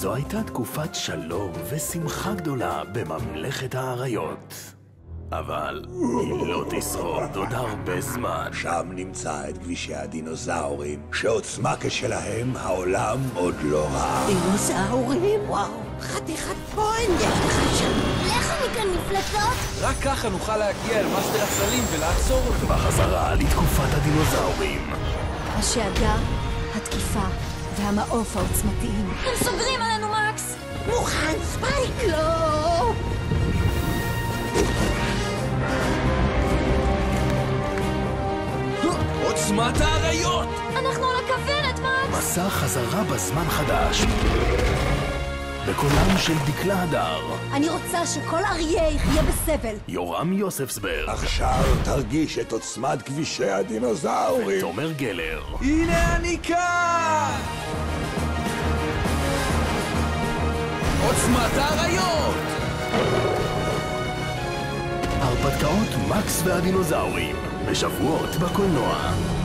זו הייתה תקופת שלום ושמחה גדולה בממלכת האריות. אבל היא לא תשרוד עוד הרבה זמן. שם נמצא את כבשי הדינוזאורים, שעוצמה כשלהם העולם עוד לא ראה. דינוזאורים? וואו, חתיכת פוין יש לך שם. לכו מכאן מפלצות! רק ככה נוכל להגיע אל מאסטר הצללים ולעצור אותו. בחזרה לתקופת הדינוזאורים. השאגה, התקיפה והמעוף העוצמתיים. הם סוגרים עוצמת האריות! אנחנו על הכוונת, מקס! מסע חזרה בזמן חדש. בקולם של דקלה הדר, אני רוצה שכל אריה יחיה בסבל. יורם יוספסברג, עכשיו תרגיש את עוצמת כבישי הדינוזאורים. תומר גלר, הנה אני כאן! עוצמת האריות! הרפתקאות מקס והדינוזאורים, בשבועות בקולנוע.